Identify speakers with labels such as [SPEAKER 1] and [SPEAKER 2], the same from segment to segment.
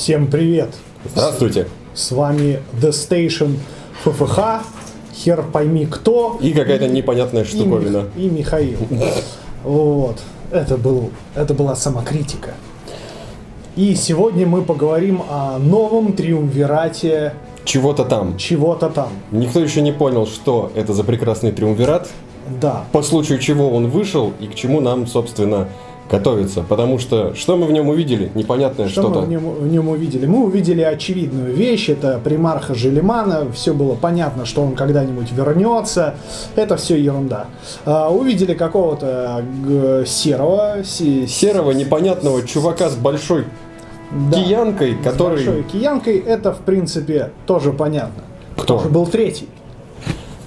[SPEAKER 1] Всем привет!
[SPEAKER 2] Здравствуйте.
[SPEAKER 1] С вами The Station ФФХ, хер пойми кто.
[SPEAKER 2] И какая-то непонятная
[SPEAKER 1] и,
[SPEAKER 2] штуковина.
[SPEAKER 1] Мих- и Михаил. Вот. Это, был, это была самокритика. И сегодня мы поговорим о новом триумвирате
[SPEAKER 2] Чего-то там.
[SPEAKER 1] чего-то там.
[SPEAKER 2] Никто еще не понял, что это за прекрасный триумвират,
[SPEAKER 1] Да.
[SPEAKER 2] по случаю чего он вышел и к чему нам, собственно, готовиться. Потому что что мы в нем увидели? Непонятное
[SPEAKER 1] Что мы
[SPEAKER 2] что-то.
[SPEAKER 1] в нем, в нем увидели? Мы увидели очевидную вещь, это примарха Желемана, все было понятно, что он когда-нибудь вернется, это все ерунда. А, увидели какого-то серого, си-
[SPEAKER 2] Серого непонятного чувака с большой
[SPEAKER 1] да,
[SPEAKER 2] киянкой,
[SPEAKER 1] с
[SPEAKER 2] который...
[SPEAKER 1] большой киянкой, это в принципе тоже понятно.
[SPEAKER 2] Кто?
[SPEAKER 1] же был третий?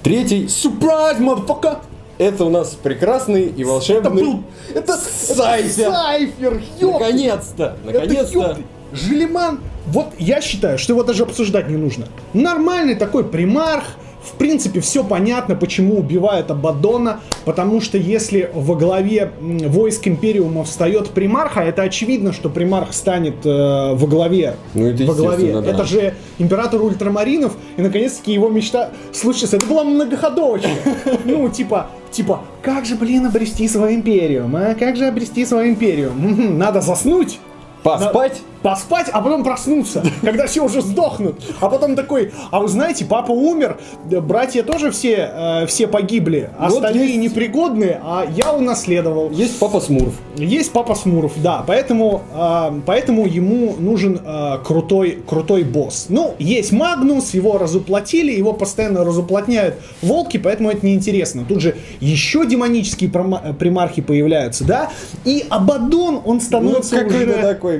[SPEAKER 2] Третий... Surprise, motherfucker! Это у нас прекрасный и волшебный...
[SPEAKER 1] Это был... Это
[SPEAKER 2] Сайфер!
[SPEAKER 1] Сайфер!
[SPEAKER 2] Наконец-то! Наконец-то!
[SPEAKER 1] Желеман, вот я считаю, что его даже обсуждать не нужно. Нормальный такой примарх, в принципе, все понятно, почему убивают Абадона, потому что если во главе войск Империума встает примарх, а это очевидно, что примарх станет э, во главе.
[SPEAKER 2] Ну, это
[SPEAKER 1] во главе.
[SPEAKER 2] да.
[SPEAKER 1] Это же император ультрамаринов, и наконец-таки его мечта случится. Это была многоходовочка. Ну, типа, типа, как же, блин, обрести свой империум, а? Как же обрести свой империум? Мгм, Надо заснуть,
[SPEAKER 2] Поспать?
[SPEAKER 1] поспать, а потом проснуться, когда все уже сдохнут. А потом такой, а вы знаете, папа умер, братья тоже все, э, все погибли, остальные
[SPEAKER 2] есть-
[SPEAKER 1] непригодные, а я унаследовал.
[SPEAKER 2] Есть папа Смурф.
[SPEAKER 1] Есть папа Смуров, да, поэтому, э, поэтому ему нужен э, крутой, крутой босс. Ну, есть Магнус, его разуплотили, его постоянно разуплотняют волки, поэтому это неинтересно. Тут же еще демонические примархи появляются, да, и Абадон, он
[SPEAKER 2] Ну,
[SPEAKER 1] становится
[SPEAKER 2] какой-то
[SPEAKER 1] уже...
[SPEAKER 2] такой...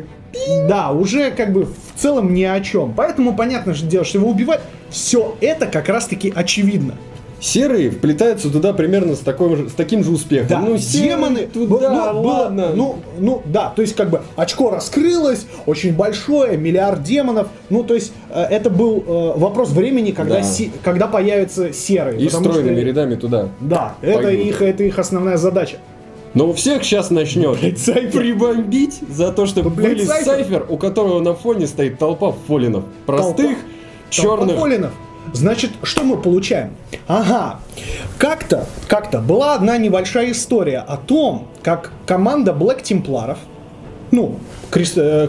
[SPEAKER 1] Да, уже как бы в целом ни о чем. Поэтому понятно же дело, что его убивать, все это как раз-таки очевидно.
[SPEAKER 2] Серые вплетаются туда примерно с, такой же, с таким же успехом.
[SPEAKER 1] Да,
[SPEAKER 2] ну,
[SPEAKER 1] демоны,
[SPEAKER 2] туда,
[SPEAKER 1] ну, было-
[SPEAKER 2] ладно.
[SPEAKER 1] ну, ну, да, то есть как бы очко раскрылось, очень большое, миллиард демонов. Ну, то есть э, это был э, вопрос времени, когда,
[SPEAKER 2] Да.
[SPEAKER 1] се- когда появятся серые.
[SPEAKER 2] и стройными
[SPEAKER 1] что-
[SPEAKER 2] рядами туда.
[SPEAKER 1] Да, это их, это их основная задача.
[SPEAKER 2] Но у всех сейчас начнет прибомбить за то, что были
[SPEAKER 1] Сайфер.
[SPEAKER 2] у которого на фоне стоит толпа фолинов. Простых, черных.
[SPEAKER 1] Значит, что мы получаем? Ага, как-то, как-то была одна небольшая история о том, как команда Black Темпларов, ну, крест- э,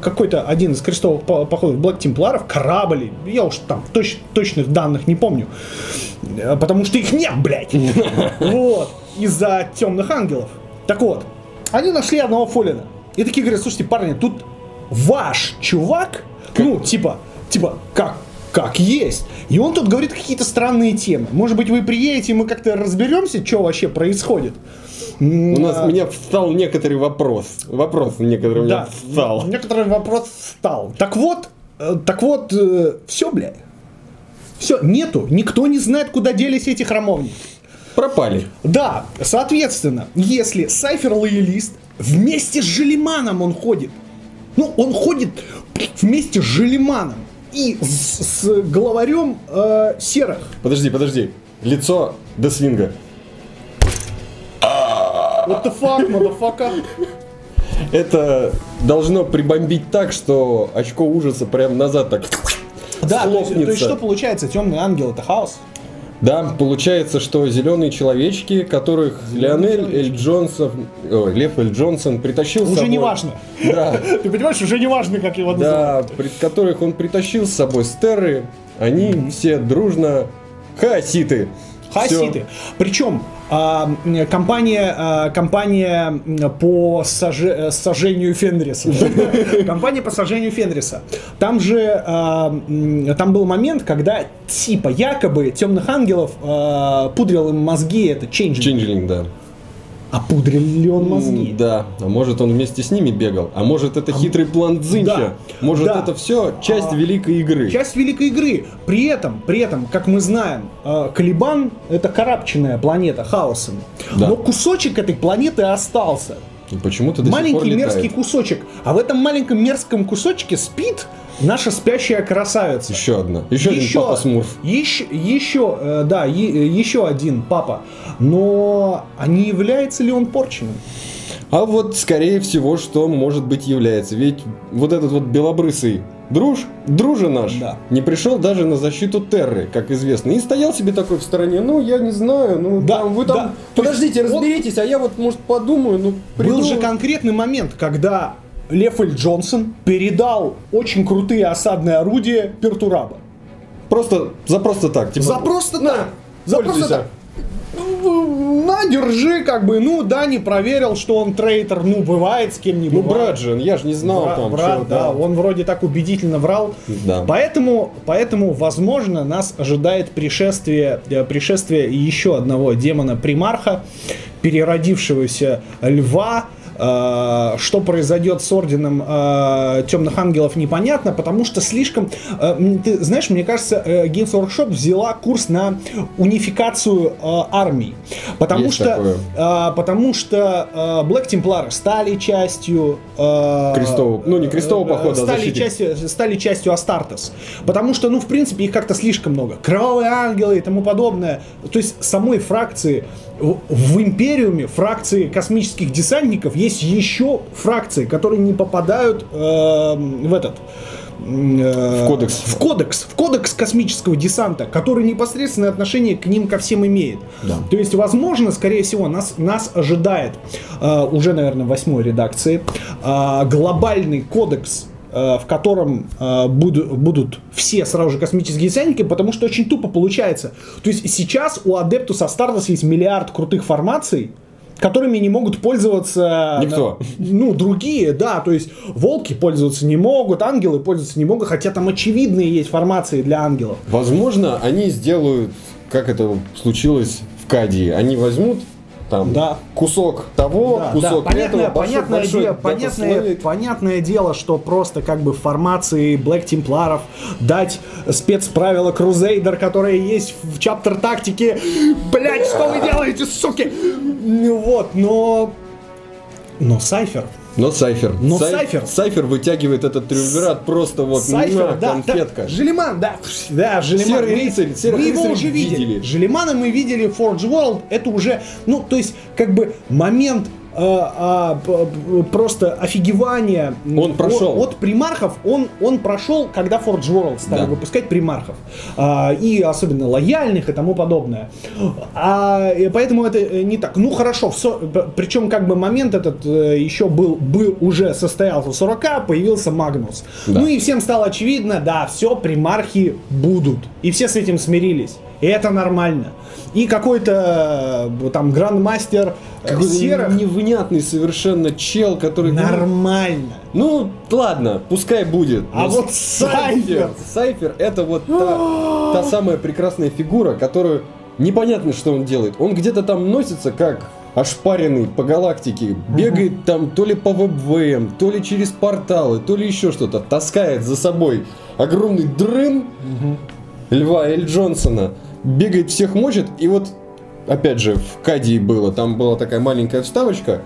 [SPEAKER 1] какой-то один из крестовых по- походов Black Темпларов, корабль, я уж там точ- точных данных не помню, э, потому что их нет, блядь, вот, из-за темных ангелов. Так вот, они нашли одного Фолина, и такие говорят, слушайте, парни, тут ваш чувак, ну, типа, типа, как, как есть. И он тут говорит какие-то странные темы. Может быть, вы приедете, и мы как-то разберемся, что вообще происходит.
[SPEAKER 2] У нас у меня встал некоторый вопрос. Вопрос некоторый у меня
[SPEAKER 1] Да,
[SPEAKER 2] встал.
[SPEAKER 1] некоторый вопрос встал. Так вот, э, так вот, все, блядь. Все, нету. Никто не знает, куда делись эти храмовники.
[SPEAKER 2] Пропали.
[SPEAKER 1] Да, соответственно, если Сайфер лоялист, вместе с Желиманом он ходит. Ну, он ходит вместе с Желиманом и с, с главарем э, серых.
[SPEAKER 2] Подожди, подожди. Лицо до свинга.
[SPEAKER 1] What the fuck, motherfucker?
[SPEAKER 2] Это должно прибомбить так, что очко ужаса прям назад так
[SPEAKER 1] Да, то есть, то есть что получается? Темный ангел это хаос?
[SPEAKER 2] Да, получается, что зеленые человечки, которых Леонель Эль Джонсон, ой, Лев Эль Джонсон притащил с
[SPEAKER 1] Уже
[SPEAKER 2] собой.
[SPEAKER 1] не важно.
[SPEAKER 2] Да,
[SPEAKER 1] Ты понимаешь, уже не важно, как его называют.
[SPEAKER 2] да, при- которых он притащил с собой с Терры, они все дружно хаоситы.
[SPEAKER 1] Хаситы. Причем компания, а, компания по соже- э, сожжению Фенриса. Компания по сожжению Фенриса. Там же а, там был момент, когда типа якобы темных ангелов а, пудрил им мозги это Changeling.
[SPEAKER 2] Чинджелинг, да.
[SPEAKER 1] А пудрил ли он мозги?
[SPEAKER 2] Да, а может он вместе с ними бегал, а может это хитрый план Дзинча,
[SPEAKER 1] да,
[SPEAKER 2] может
[SPEAKER 1] да.
[SPEAKER 2] это все часть
[SPEAKER 1] А,
[SPEAKER 2] великой игры.
[SPEAKER 1] Часть великой игры. При этом, при этом, как мы знаем, э, Калибан это карабченная планета хаосом.
[SPEAKER 2] Да.
[SPEAKER 1] Но кусочек этой планеты остался.
[SPEAKER 2] До сих пор
[SPEAKER 1] маленький
[SPEAKER 2] летает.
[SPEAKER 1] мерзкий кусочек. А в этом маленьком мерзком кусочке спит наша спящая красавица.
[SPEAKER 2] Еще одна. Еще, один папа Смурф.
[SPEAKER 1] Еще, еще, э, да, е- еще один папа. Но а не является ли он порченным?
[SPEAKER 2] А вот, скорее всего, что может быть является. Ведь вот этот вот белобрысый друж, дружа наш,
[SPEAKER 1] Да.
[SPEAKER 2] не пришел даже на защиту Терры, как известно. И стоял себе такой в стороне, ну, я не знаю, ну,
[SPEAKER 1] Да,
[SPEAKER 2] там, вы там,
[SPEAKER 1] да.
[SPEAKER 2] Подождите,
[SPEAKER 1] есть он-
[SPEAKER 2] разберитесь, а я вот, может, подумаю, ну, приду.
[SPEAKER 1] Был же конкретный момент, когда Лев Эль Джонсон передал очень крутые осадные орудия Пертураба.
[SPEAKER 2] Просто, за просто так. Типа,
[SPEAKER 1] За просто
[SPEAKER 2] на,
[SPEAKER 1] так. За просто так. Ну, На, держи, как бы, ну да, не проверил, что он трейтер, ну бывает, с кем не
[SPEAKER 2] Ну,
[SPEAKER 1] бывает.
[SPEAKER 2] брат же, я же не знал
[SPEAKER 1] Бра-
[SPEAKER 2] там.
[SPEAKER 1] брат,
[SPEAKER 2] чё,
[SPEAKER 1] да, он вроде так убедительно врал.
[SPEAKER 2] Да.
[SPEAKER 1] Поэтому, поэтому, возможно, нас ожидает пришествие, э, пришествие еще одного демона-примарха, переродившегося льва. Э, Что произойдет с орденом э, темных ангелов, непонятно, потому что слишком, э, ты знаешь, мне кажется, Games Workshop взяла курс на унификацию армий, потому
[SPEAKER 2] Есть
[SPEAKER 1] что,
[SPEAKER 2] такое.
[SPEAKER 1] потому что Black Templar стали частью
[SPEAKER 2] Крестового- ну, не крестового похода, а
[SPEAKER 1] стали
[SPEAKER 2] защитник.
[SPEAKER 1] частью, стали частью Астартес. Потому что, ну, в принципе, их как-то слишком много. Кровавые ангелы и тому подобное. То есть самой фракции в Империуме, фракции космических десантников, есть еще фракции, которые не попадают э, в этот... э,
[SPEAKER 2] В кодекс.
[SPEAKER 1] В кодекс. В кодекс космического десанта, который непосредственное отношение к ним ко всем имеет.
[SPEAKER 2] Да.
[SPEAKER 1] То есть, возможно, скорее всего, нас, нас ожидает э, уже, наверное, восьмой редакции э, глобальный кодекс э, в котором э, буду- будут все сразу же космические десантники, потому что очень тупо получается. То есть сейчас у Adeptus Astartes есть миллиард крутых формаций, которыми не могут пользоваться
[SPEAKER 2] Никто.
[SPEAKER 1] э, ну, другие, да, то есть волки пользоваться не могут, ангелы пользоваться не могут, хотя там очевидные есть формации для ангелов.
[SPEAKER 2] Возможно, они сделают, как это случилось в Кадии. Они возьмут там
[SPEAKER 1] Да.
[SPEAKER 2] кусок того,
[SPEAKER 1] Да,
[SPEAKER 2] кусок
[SPEAKER 1] да, понятное,
[SPEAKER 2] этого,
[SPEAKER 1] понятное,
[SPEAKER 2] большой
[SPEAKER 1] дело, понятное, понятное дело, что просто как бы формации Black Темпларов дать спецправила Крузейдер, которые есть в чаптер тактике. Блять, что вы делаете, суки? Ну Вот, но... Но Сайфер.
[SPEAKER 2] Но Сайфер.
[SPEAKER 1] Но
[SPEAKER 2] Сай-
[SPEAKER 1] Сайфер.
[SPEAKER 2] Сайфер вытягивает этот триумвират просто вот
[SPEAKER 1] Сайфер,
[SPEAKER 2] на
[SPEAKER 1] да,
[SPEAKER 2] конфетка.
[SPEAKER 1] да, Желеман, да, да, Желеман.
[SPEAKER 2] Серый
[SPEAKER 1] Мы-
[SPEAKER 2] рыцарь, серый
[SPEAKER 1] мы его
[SPEAKER 2] рыцарь
[SPEAKER 1] уже видели.
[SPEAKER 2] видели.
[SPEAKER 1] Желемана мы видели в Forge World, это уже, ну, то есть, как бы момент а, п- просто офигевания
[SPEAKER 2] Он прошел.
[SPEAKER 1] от, от примархов, он, он прошел, когда Forge World стали
[SPEAKER 2] Да.
[SPEAKER 1] выпускать примархов. А, и особенно лояльных и тому подобное. А, и поэтому это э, не так. Ну хорошо, все, причем как бы момент этот э, еще был, был уже состоялся в 40 появился Магнус.
[SPEAKER 2] Да.
[SPEAKER 1] Ну и всем стало очевидно, да, все, примархи будут. И все с этим смирились. И это нормально. И какой-то э, там грандмастер э, серых
[SPEAKER 2] невнятный совершенно чел, который... ну,
[SPEAKER 1] нормально.
[SPEAKER 2] Ну, ладно, пускай будет.
[SPEAKER 1] А
[SPEAKER 2] Но
[SPEAKER 1] вот Сайфер!
[SPEAKER 2] Сайфер это вот та, та самая прекрасная фигура, которую непонятно, что он делает. Он где-то там носится как ошпаренный по галактике, бегает там то ли по ВВМ, то ли через порталы, то ли еще что-то, таскает за собой огромный дрын Льва Эль Джонсона, бегает всех мочит, и вот опять же в Кадии было, там была такая маленькая вставочка,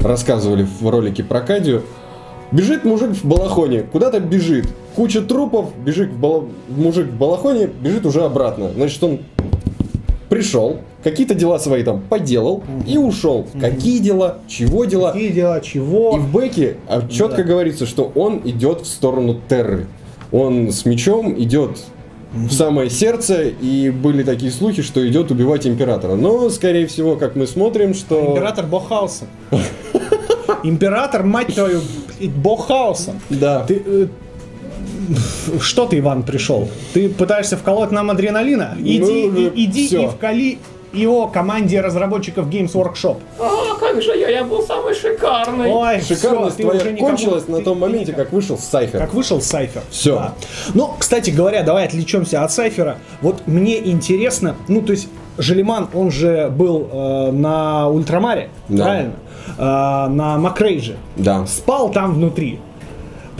[SPEAKER 2] рассказывали в ролике про Кадию, Бежит мужик в балахоне, куда-то бежит. Куча трупов, бежит в бала- мужик в балахоне, бежит уже обратно. Значит, он пришел, какие-то дела свои там поделал и ушел. Какие дела, чего дела.
[SPEAKER 1] Какие дела, чего?
[SPEAKER 2] И в бэке а, четко
[SPEAKER 1] Да.
[SPEAKER 2] говорится, что он идет в сторону Терры. Он с мечом идет в самое сердце, и были такие слухи, что идет убивать императора. Но, скорее всего, как мы смотрим, что...
[SPEAKER 1] Император Бохауса. Император, мать твою, блядь, Бохауса.
[SPEAKER 2] Да.
[SPEAKER 1] Ты, э, что ты, Иван, пришел? Ты пытаешься вколоть нам адреналина? Иди,
[SPEAKER 2] Ну,
[SPEAKER 1] и- иди
[SPEAKER 2] всё.
[SPEAKER 1] и вкали его команде разработчиков Games Workshop.
[SPEAKER 3] А, как же я, я был самый шикарный.
[SPEAKER 1] Ой,
[SPEAKER 2] Шикарность
[SPEAKER 1] всё, ты уже
[SPEAKER 2] твоя
[SPEAKER 1] никому-
[SPEAKER 2] кончилась на том моменте, как вышел Сайфер.
[SPEAKER 1] Как вышел Сайфер.
[SPEAKER 2] Всё.
[SPEAKER 1] Да. Ну, кстати говоря, давай отвлечемся от Сайфера. Вот мне интересно, ну, то есть, Желеман, он же был э, на Ультрамаре,
[SPEAKER 2] Да.
[SPEAKER 1] правильно? Э, на Макрейже.
[SPEAKER 2] Да.
[SPEAKER 1] Спал там внутри.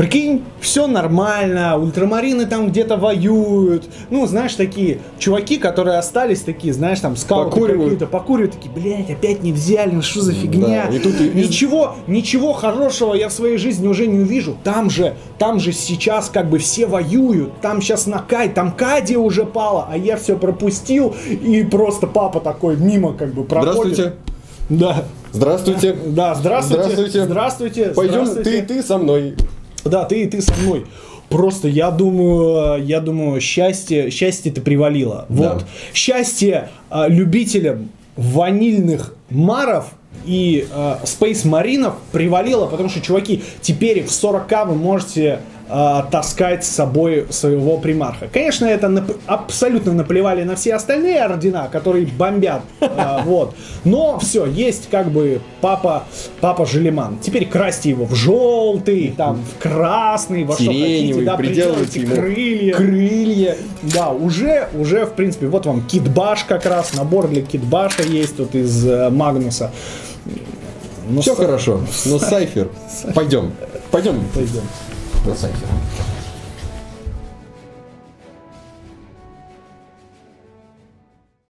[SPEAKER 1] Прикинь, все нормально, ультрамарины там где-то воюют. Ну, знаешь, такие чуваки, которые остались такие, знаешь, там скауты
[SPEAKER 2] Покуривают.
[SPEAKER 1] какие-то, покуривают, такие, блядь, опять не взяли, ну что за фигня?
[SPEAKER 2] Да, и тут и-
[SPEAKER 1] ничего, ничего хорошего я в своей жизни уже не увижу. Там же, там же сейчас как бы все воюют, там сейчас на Кай, там Кади уже пала, а я все пропустил, и просто папа такой мимо как бы проходит.
[SPEAKER 2] Здравствуйте.
[SPEAKER 1] Да.
[SPEAKER 2] Здравствуйте.
[SPEAKER 1] Да, здравствуйте.
[SPEAKER 2] Здравствуйте.
[SPEAKER 1] Здравствуйте.
[SPEAKER 2] Пойдем,
[SPEAKER 1] здравствуйте.
[SPEAKER 2] ты, ты со мной.
[SPEAKER 1] Да, ты и ты со мной. Просто я думаю, я думаю, счастье, счастье-то привалило.
[SPEAKER 2] Да.
[SPEAKER 1] Вот счастье а, любителям ванильных маров и а, Space Маринов привалило, потому что, чуваки, теперь в 40к вы можете а, таскать с собой своего примарха. Конечно, это нап- абсолютно наплевали на все остальные ордена, которые бомбят, а, вот. Но все, есть как бы папа, папа Желеман. Теперь красьте его в желтый, там, в красный, во что хотите,
[SPEAKER 2] Сиреневый,
[SPEAKER 1] да, приделайте
[SPEAKER 2] ему
[SPEAKER 1] крылья.
[SPEAKER 2] крылья.
[SPEAKER 1] Да, уже, уже, в принципе, вот вам китбаш как раз, набор для китбаша есть тут из э, Магнуса. Ну,
[SPEAKER 2] Все
[SPEAKER 1] с-
[SPEAKER 2] хорошо. Но Сайфер. Пойдем. Пойдем.
[SPEAKER 1] Пойдем.
[SPEAKER 2] На Сайфер.